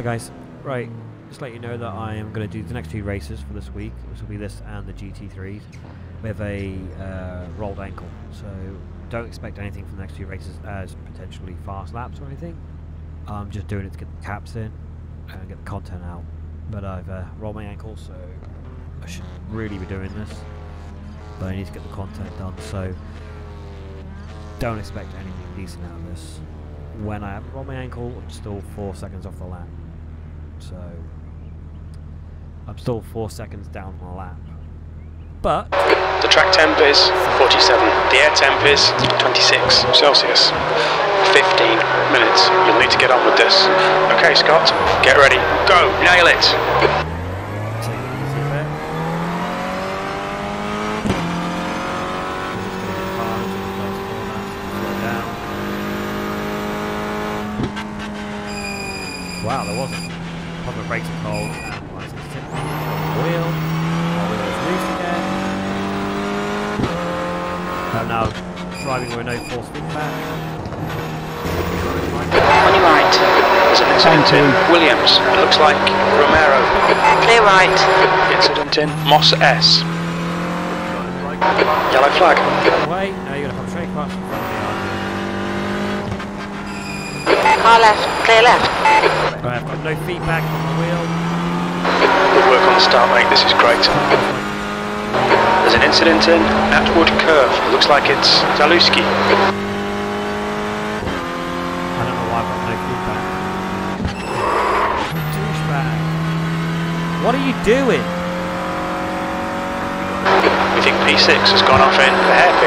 Hi guys, right, just let you know that I am going to do the next two races for this week, which will be this and the GT3s, with a uh, rolled ankle, so don't expect anything from the next two races as potentially fast laps or anything. I'm just doing it to get the caps in and get the content out, but I've uh, rolled my ankle, so I should really be doing this, but I need to get the content done, so don't expect anything decent out of this. When I haven't rolled my ankle, I'm still four seconds off the lap. So I'm still four seconds down on the lap. But The track temp is 47. The air temp is 26 Celsius. 15 minutes. You'll need to get on with this. Okay, Scott, get ready. Go, nail it. take it easy a bit. Just gonna get hard to the first corner, slow down. Wow, there wasn't. Pump brakes are cold and license tip on the wheel. My wheel is loose again. I'm now driving with no force feedback. On your right, there's an incident in Williams. It looks like Romero. Clear right. Incident in Moss S. Yellow flag. Away. Now you're gonna come straight across in front of me. Car left. Clear left. Right, I've got no feedback on the wheel. Good work on the start, mate. This is great. There's an incident in Attwood Curve. It looks like it's Zalewski. I don't know why I've got no feedback. Douchebag. What are you doing? We think P6 has gone off in the hairpin.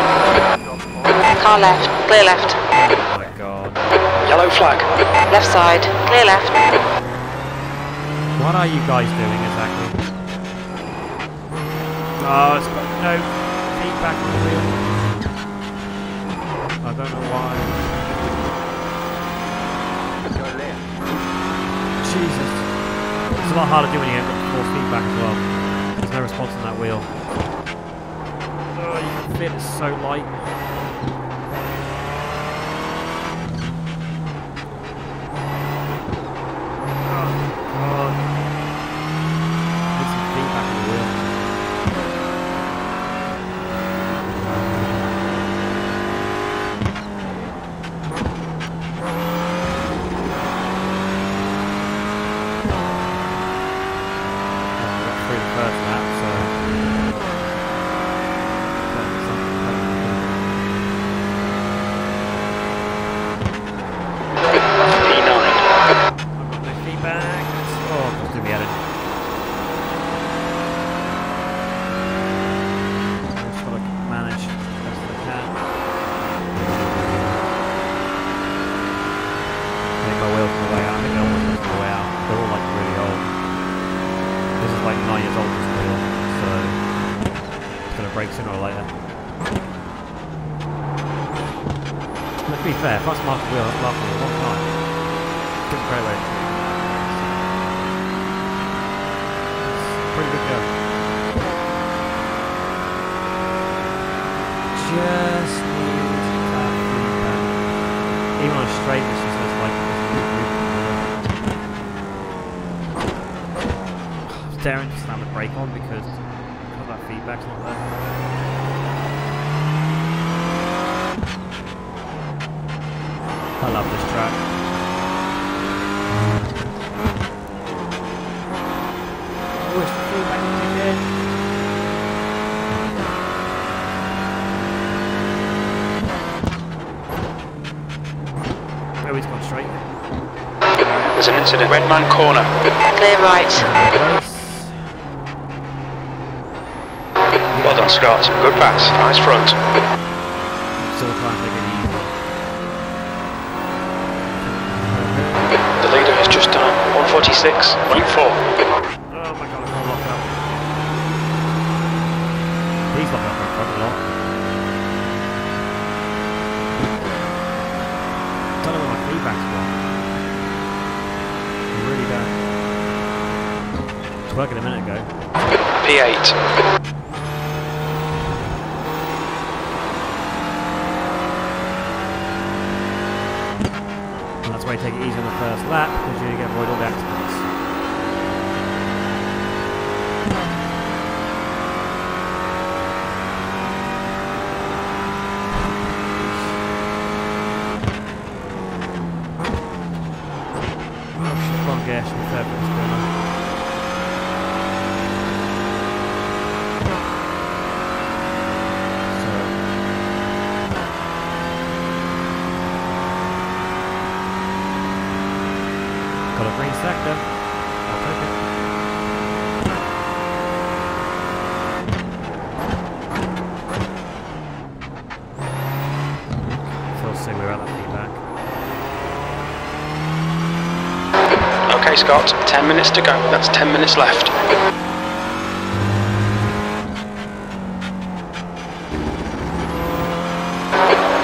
Car left. Clear left. Oh my god. Yellow flag. Left side. Clear left. What are you guys doing exactly? Oh, it's got no feedback on the wheel. I don't know why. Jesus. It's a lot harder to do when you get full feedback as well. There's no response on that wheel. Feel it's so light. Oh, God. Need some feedback on the wheel. Well, we got through the first lap, so that's something P9. I've got no feedback. Oh, of course, do we had it? Just gotta manage as best I can. I think my wheels on the way out. I think they're almost on the way out. They're all like really old. This is like nine years old, this wheel, so it's gonna break sooner or later. But to be fair, if that's Mark's wheel, that's lasted a long time. Great way. Pretty good go. Just need that feedback. Even on a straight, this just like I daring to slam the brake on because feedback's not there. I love this track. I wish the feedback would kick in. Oh, he's gone straight. There's an incident. Redman Corner. Clear right. Well. Good pass. Nice front. Still to take it easy. The leader has just done 146.4. Oh my god, I can't lock up. He's locking up front a lot. don't know where my feedback's gone. Really don't. It was working a minute ago. P8. And that's why you take it easy on the first lap, because you get avoid all the accidents. Okay, Scott, 10 minutes to go. That's 10 minutes left.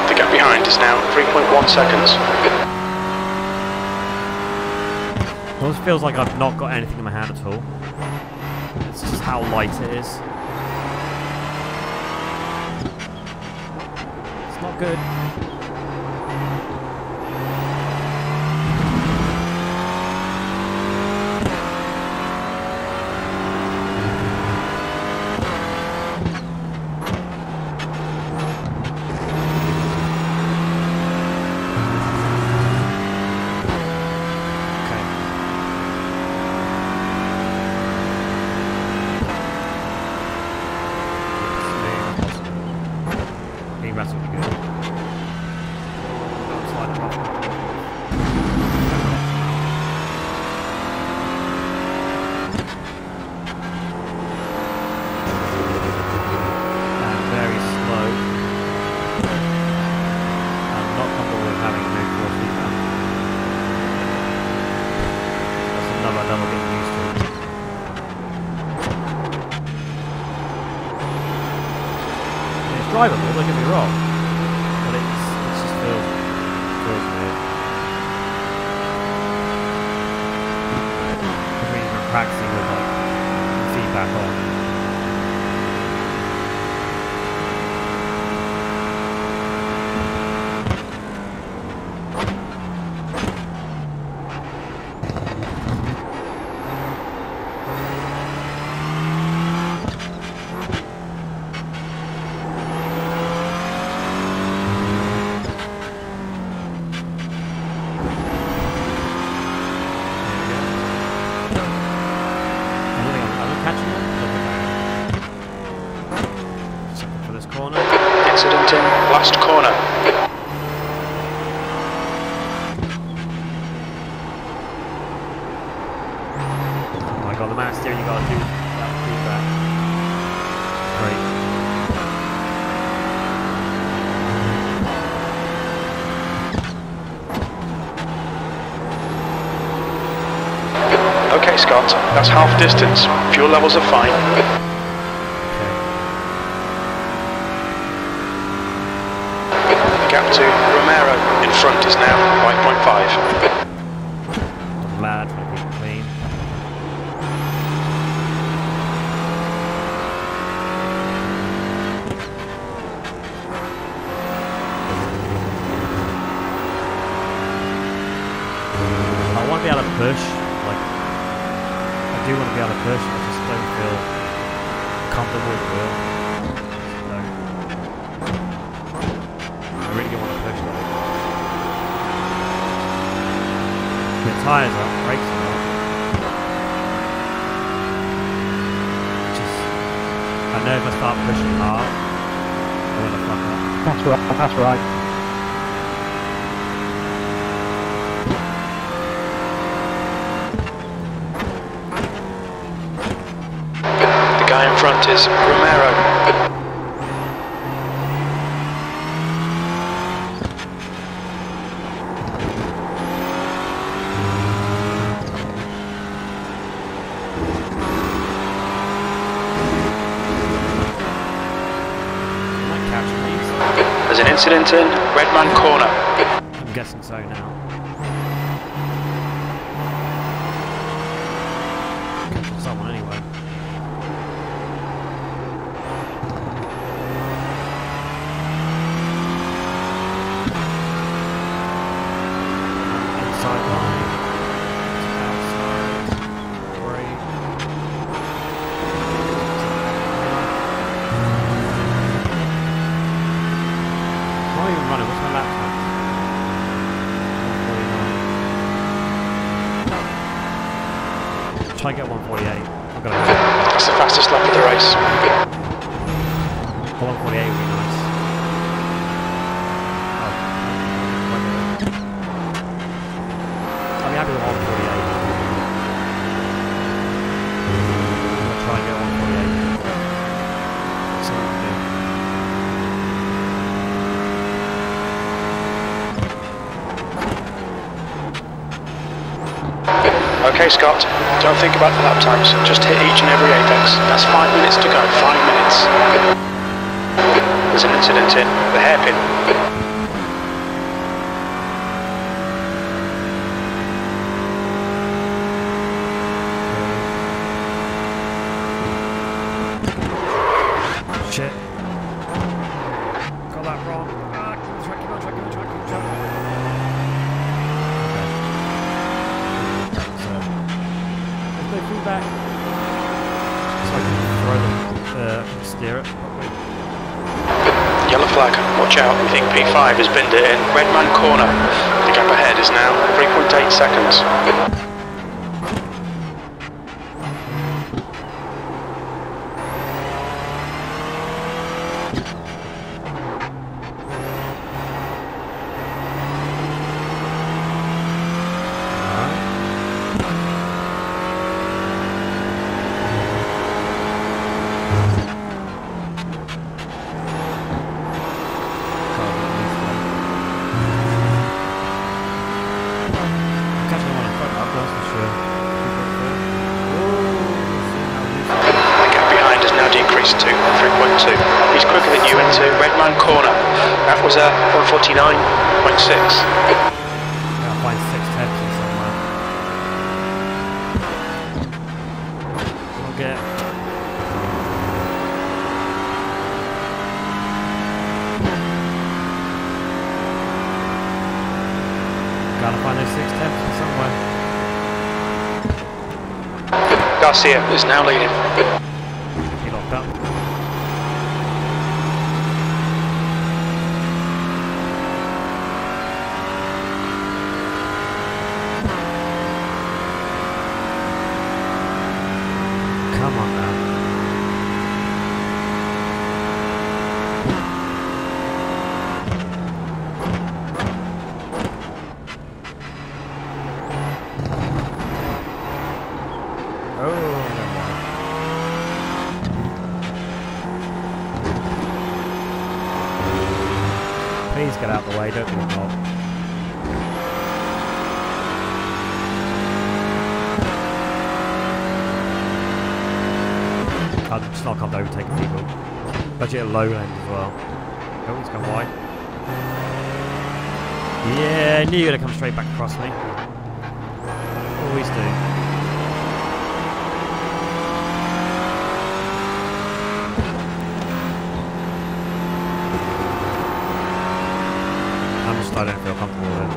The gap behind is now 3.1 seconds. This feels like I've not got anything in my hand at all. It's just how light it is. It's not good. My god, the amount of steering you gotta do that feedback. Great. Okay, Scott, that's half distance. Fuel levels are fine. Okay. Gap to Romero in front is now 5.5. I'm glad trying to keep it clean. I want to be able to push, like, I do want to be able to push, I just don't feel comfortable with the wheel. So, I really don't want to push though. The tyres are up. Just, I know if I start pushing hard, I'm gonna fuck up. That's right. That's right. The guy in front is Romero. Am I catching these? There's an incident in Redman Corner. I'm guessing so now. Someone anyway. Inside line. Outside. Brake. Why are you running? What's my lap time? 149. Try and get 148. I'm gonna go. That's the fastest lap of the race. 148 would be nice. Oh. wait a minute. I'll be happy with 148. I'm gonna try and get 148. See what we can do. Okay, Scott, don't think about the lap times. Just hit each and every apex. That's five minutes to go. Five minutes. There's an incident in the hairpin. Shit. Flag. Watch out. I think P5 has binned it in. Redman corner. The gap ahead is now 3.8 seconds. Alright. Catching one in front up, that's for sure. The gap behind has now decreased to 3.2. He's quicker than you into Redman corner. That was a 149.6. Gotta find six tenths in somewhere. I'll get. Gotta find those six in somewhere. Garcia is now leading. He locked up. Come on now. Oh, never mind. Please get out of the way, don't be a knob. I'm just not coming overtaking people. Budget low end as well. Oh, he's gone wide. Yeah, I knew you were going to come straight back across me. Always do. I'm just, don't feel comfortable it.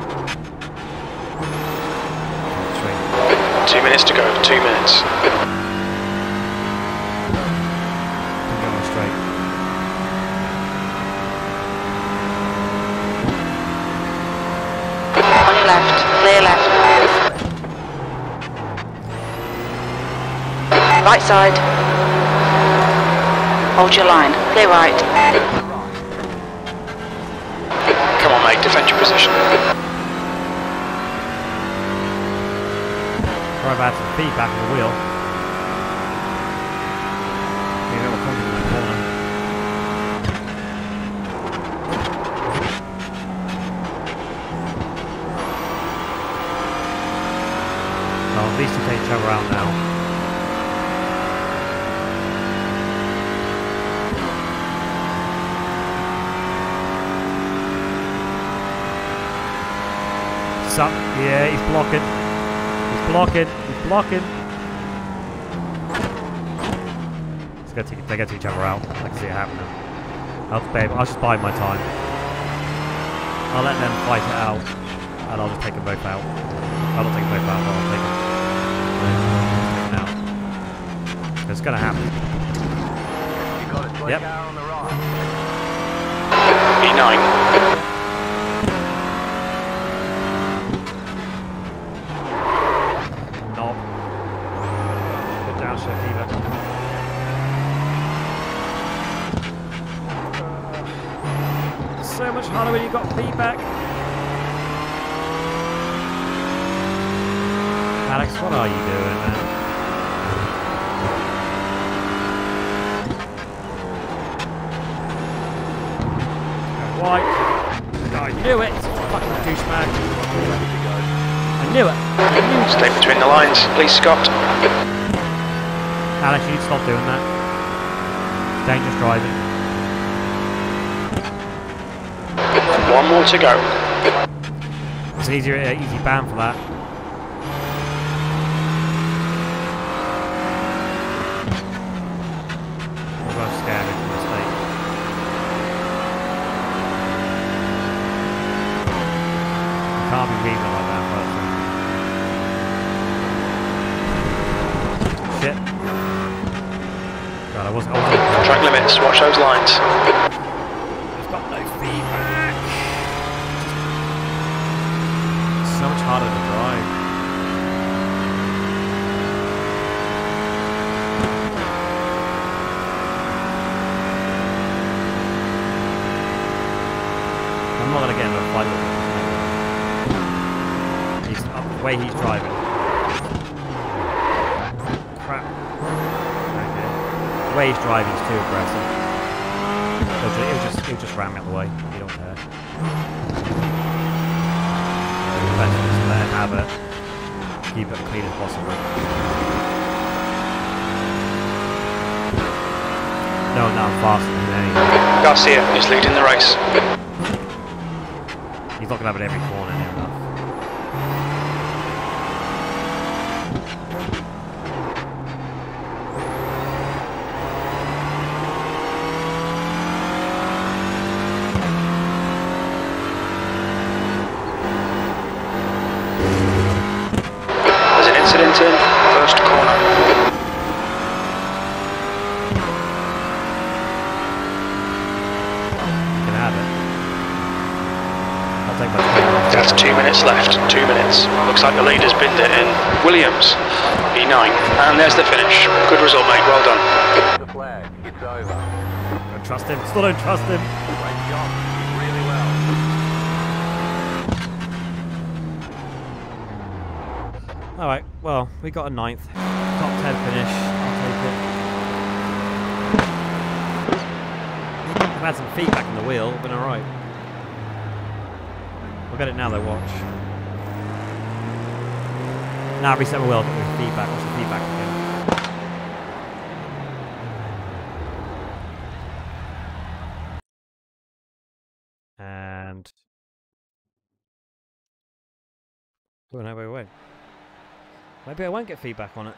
Two minutes to go. Two minutes. I'm going straight. On your left. Clear left. Right side. Hold your line. Clear right. Come on, mate. Defend your position. Sorry about some feedback on the wheel. Be a little funky in that corner. Well, at least we take each other out now. Suck. Yeah, he's blocking. He's blocking. He's blocking. It's gonna take, they get each other out. I can see it happening. I'll, babe, I'll just bide my time. I'll let them fight it out, and I'll just take them both out. I'll not take them both out, but I'll take them, take out. It's gonna happen. Yep. E9. So much harder when you've got feedback. Alex, what are you doing, man? I knew it! Fucking douchebag. I Knew it. Stay between the lines, please, Scott. Alex, you need to stop doing that. Dangerous driving. One more to go. It's an easier, uh, easy ban for that. What about scared of the mistake? You can't be reading like that, but shit. God, I wasn't. I limits, watch those lines. So much harder to drive. I'm not gonna get into a fight with him. The way he's driving. Crap. Okay. The way he's driving is too aggressive. He'll just, he'll just, he'll just ram out the way. You don't care. Better just let him have it. Keep it clean as possible. No, no, I'm faster than eh? him. Garcia is leading the race. He's not gonna have it every corner near enough. There's an incident in first corner. Can have it. I'll take my time. That's two minutes left. Two minutes. Looks like the leader's binned it in. Williams, E9. And there's the finish. Good result, mate. Well done. The flag. It's over. Don't trust him. Still don't trust him. Great job. Really well. Alright, well, we got a ninth. Top 10 finish. I'll take it. I've had some feedback in the wheel, been alright. We'll get it now though, watch. Now reset my wheel, the feedback. What's the feedback again? And... Oh, no, wait, wait. Maybe I won't get feedback on it.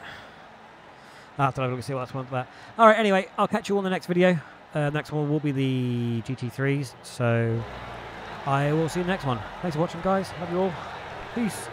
I'll have to have a look and see what's one for that. Alright, anyway, I'll catch you all in the next video. Uh, next one will be the GT3s, so I will see you next one. Thanks for watching, guys. Love you all. Peace.